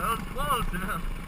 Oh, that was close, yeah.